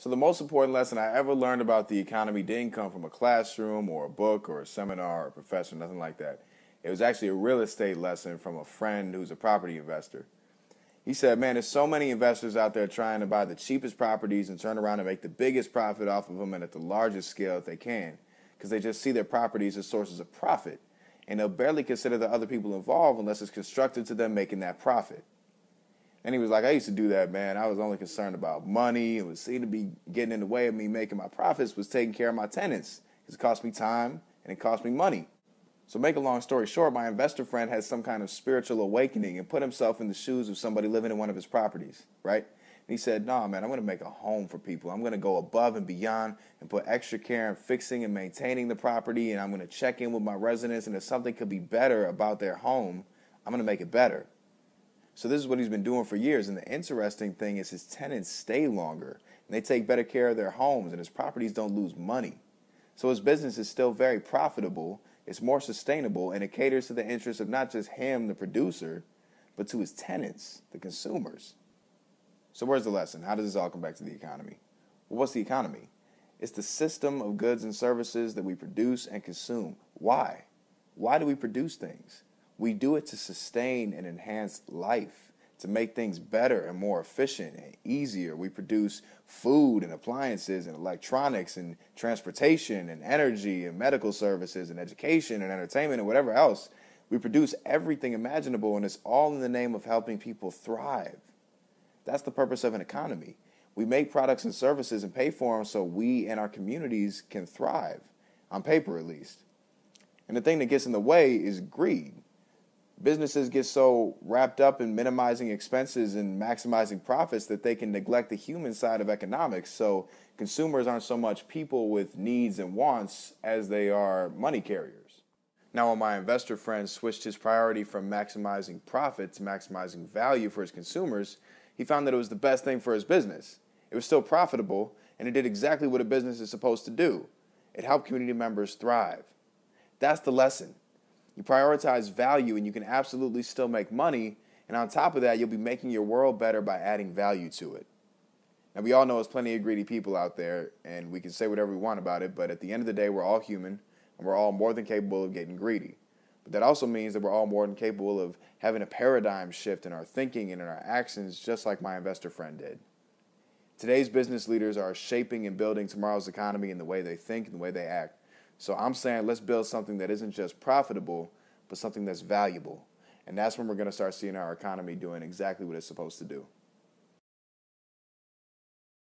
So, the most important lesson I ever learned about the economy didn't come from a classroom or a book or a seminar or a professor, nothing like that. It was actually a real estate lesson from a friend who's a property investor. He said, Man, there's so many investors out there trying to buy the cheapest properties and turn around and make the biggest profit off of them and at the largest scale that they can because they just see their properties as sources of profit. And they'll barely consider the other people involved unless it's constructed to them making that profit. And he was like, I used to do that, man. I was only concerned about money. It was seemed to be getting in the way of me making my profits was taking care of my tenants. It cost me time and it cost me money. So make a long story short, my investor friend had some kind of spiritual awakening and put himself in the shoes of somebody living in one of his properties, right? And he said, "No, nah, man, I'm going to make a home for people. I'm going to go above and beyond and put extra care in fixing and maintaining the property, and I'm going to check in with my residents. And if something could be better about their home, I'm going to make it better." So this is what he's been doing for years. And the interesting thing is his tenants stay longer and they take better care of their homes and his properties don't lose money. So his business is still very profitable, it's more sustainable, and it caters to the interests of not just him, the producer, but to his tenants, the consumers. So where's the lesson? How does this all come back to the economy? Well, what's the economy? It's the system of goods and services that we produce and consume. Why? Why do we produce things? We do it to sustain and enhance life, to make things better and more efficient and easier. We produce food and appliances and electronics and transportation and energy and medical services and education and entertainment and whatever else. We produce everything imaginable, and it's all in the name of helping people thrive. That's the purpose of an economy. We make products and services and pay for them so we and our communities can thrive, on paper at least. And the thing that gets in the way is greed businesses get so wrapped up in minimizing expenses and maximizing profits that they can neglect the human side of economics. So consumers aren't so much people with needs and wants as they are money carriers. Now, when my investor friend switched his priority from maximizing profit to maximizing value for his consumers, he found that it was the best thing for his business. It was still profitable, and it did exactly what a business is supposed to do it helped community members thrive. That's the lesson. You prioritize value and you can absolutely still make money. And on top of that, you'll be making your world better by adding value to it. Now, we all know there's plenty of greedy people out there, and we can say whatever we want about it, but at the end of the day, we're all human and we're all more than capable of getting greedy. But that also means that we're all more than capable of having a paradigm shift in our thinking and in our actions, just like my investor friend did. Today's business leaders are shaping and building tomorrow's economy in the way they think and the way they act. So I'm saying let's build something that isn't just profitable, but something that's valuable. And that's when we're going to start seeing our economy doing exactly what it's supposed to do.